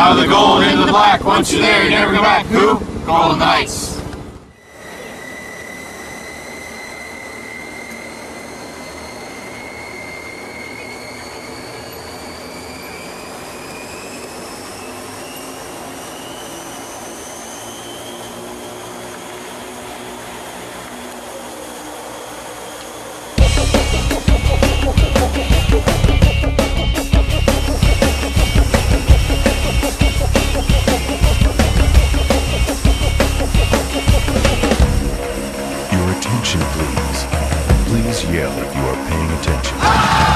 Out of the gold into the black. Once you're there, you never go back. Who? Golden Knights. Attention, please. Please yell if you are paying attention.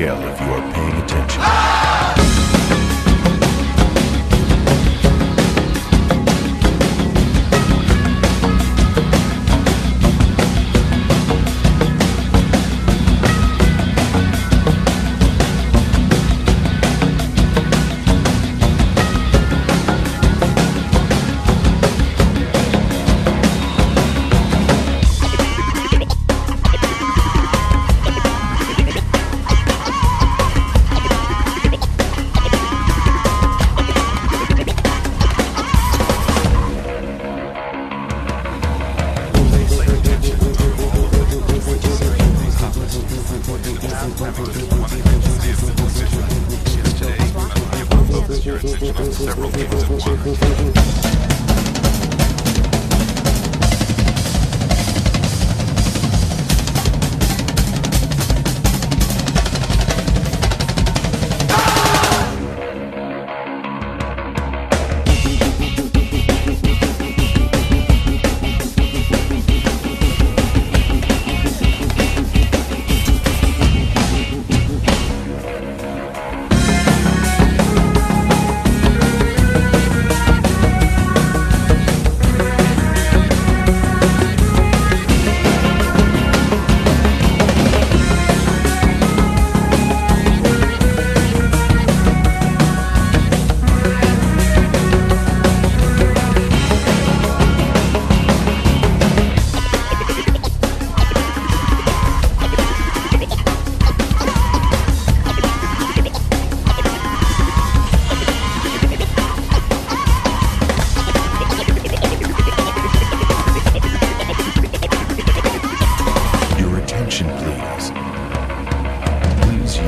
Yell if you are Several games at once.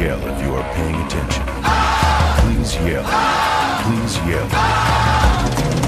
yell if you are paying attention. Please yell. Please yell.